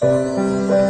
啊